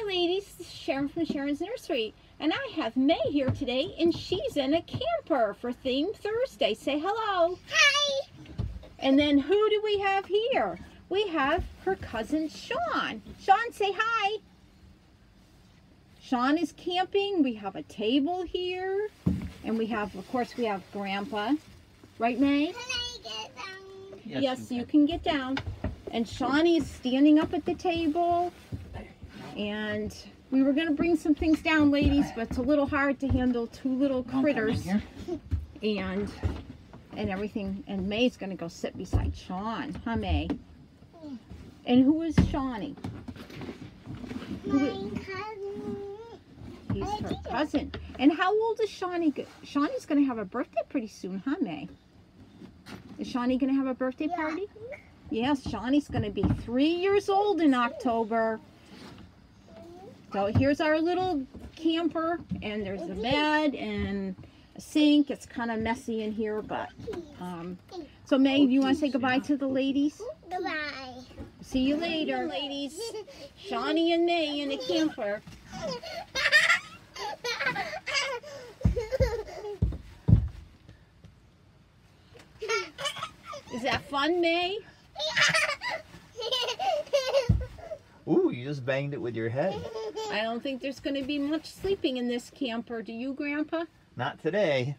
Hi ladies, this is Sharon from Sharon's Nursery and I have Mae here today and she's in a camper for Theme Thursday. Say hello. Hi. And then who do we have here? We have her cousin Sean. Sean, say hi. Sean is camping. We have a table here and we have, of course, we have Grandpa. Right, Mae? Can I get down? Yes, you can get down. And Shawnee is standing up at the table. And we were going to bring some things down, ladies, but it's a little hard to handle two little critters and and everything. And Mae's going to go sit beside Sean, huh, Mae? And who is Shawnee? My cousin. He's her cousin. And how old is Shawnee? go- Shawnee's going to have a birthday pretty soon, huh, Mae? Is Shawnee going to have a birthday Yeah. party? Yes, Shawnee's going to be three years old in October. So here's our little camper, and there's a bed and a sink. It's kind of messy in here, but um. So Mae, do you want to say goodbye to the ladies? Goodbye. See you later, ladies. Shawnee and Mae in a camper. Is that fun, Mae? Ooh, you just banged it with your head. I don't think there's going to be much sleeping in this camper. Do you, Grandpa? Not today.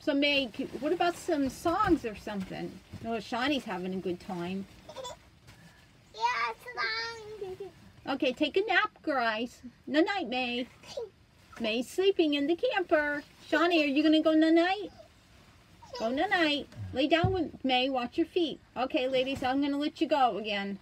So Mae, what about some songs or something? Oh, Shawnee's having a good time. yeah, it's long. Okay, take a nap, guys. Night night, Mae. Mae's sleeping in the camper. Shawnee, are you gonna go night night? Go night night. Lay down with Mae. Watch your feet. Okay, ladies, I'm gonna let you go again.